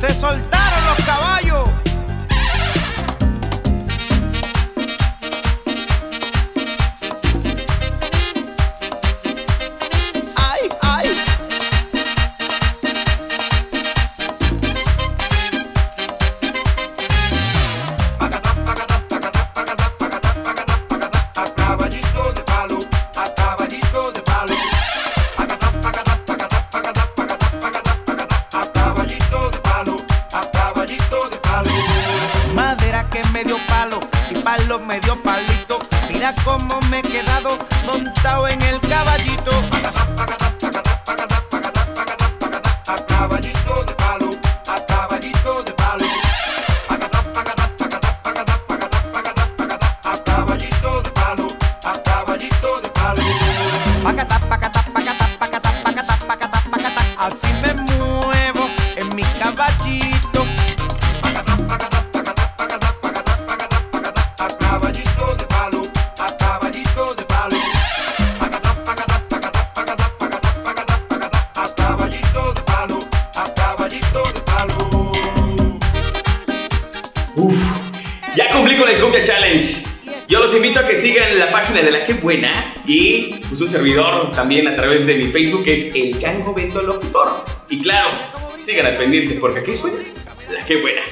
Se soltaron que me dio palo y palo me dio palito. Mira cómo me he quedado montado en el caballito. De palo, caballito de palo. Así me muevo en mi caballito. Uf, ya cumplí con el Cumbia Challenge. Yo los invito a que sigan la página de La Que Buena y pues un servidor también a través de mi Facebook que es El Chango Vento Locutor. Y claro, sigan al pendiente porque aquí suena La Que Buena.